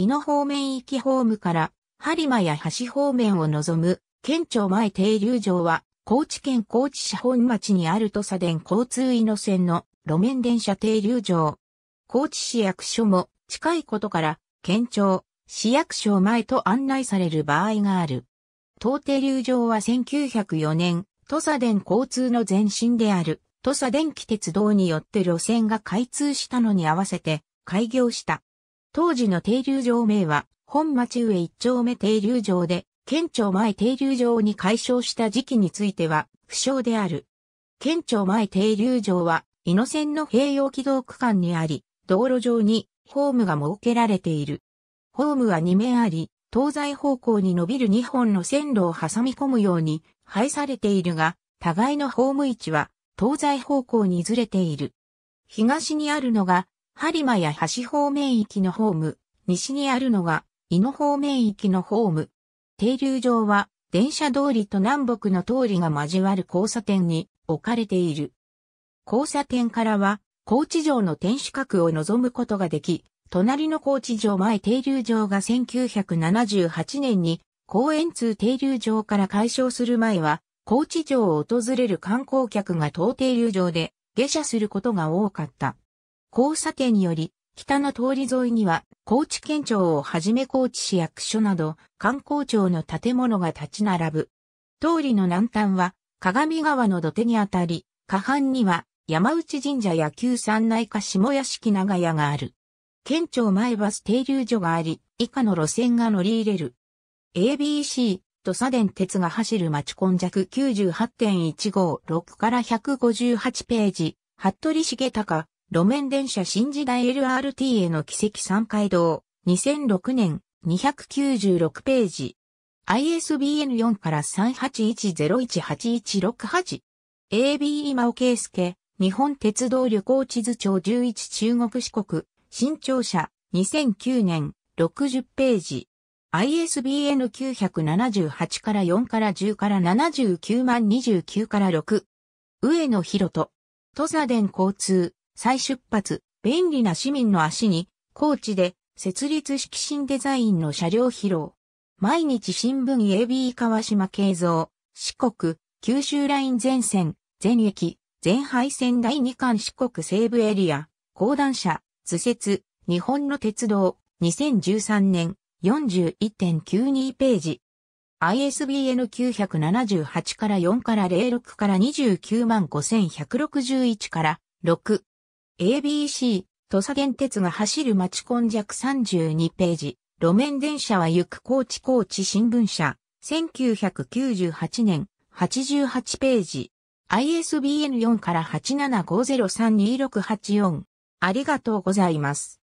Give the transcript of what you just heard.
伊野方面行きホームから播磨や橋方面を望む県庁前停留場は高知県高知市本町にある土佐電交通伊野線の路面電車停留場。高知市役所も近いことから県庁、市役所前と案内される場合がある。当停留場は1904年、土佐電交通の前身である土佐電気鉄道によって路線が開通したのに合わせて開業した。当時の停留場名は本町上一丁目停留場で、県庁前停留場に解消した時期については不詳である。県庁前停留場は、伊野線の併用軌道区間にあり、道路上にホームが設けられている。ホームは2面あり、東西方向に伸びる2本の線路を挟み込むように配されているが、互いのホーム位置は東西方向にずれている。東にあるのが、播磨や橋方面域のホーム、西にあるのが、伊野方面行きのホーム。停留場は電車通りと南北の通りが交わる交差点に置かれている。交差点からは高知城の天守閣を望むことができ、隣の高知城前停留場が1978年に公園通停留場から解消する前は、高知城を訪れる観光客が当停留場で下車することが多かった。交差点により北の通り沿いには、高知県庁をはじめ高知市役所など、観光庁の建物が立ち並ぶ。通りの南端は、鏡川の土手にあたり、下半には、山内神社や旧山内下下屋敷長屋がある。県庁前バス停留所があり、以下の路線が乗り入れる。ABC、土佐電鉄が走る町根弱98.156から158ページ、服部重隆、路面電車新時代 LRT への奇跡三街道、2006年、296ページ。ISBN4 から381018168。AB 今尾圭介、日本鉄道旅行地図帳11中国四国、新潮社、2009年、60ページ。ISBN 978から4から10から79万29から6。上野博人。土佐電交通。再出発、便利な市民の足に、高知で設立式新デザインの車両披露。毎日新聞 AB 川島慶三、四国、九州ライン全線、全駅、全廃線第2巻四国西部エリア、講談車、図説、日本の鉄道、2013年、41.92ページ。ISBN 978から4から06から29万5161から6。ABC、土佐電鉄が走る町根弱32ページ、路面電車は行く高知高知新聞社、1998年、88ページ、ISBN4 から875032684。ありがとうございます。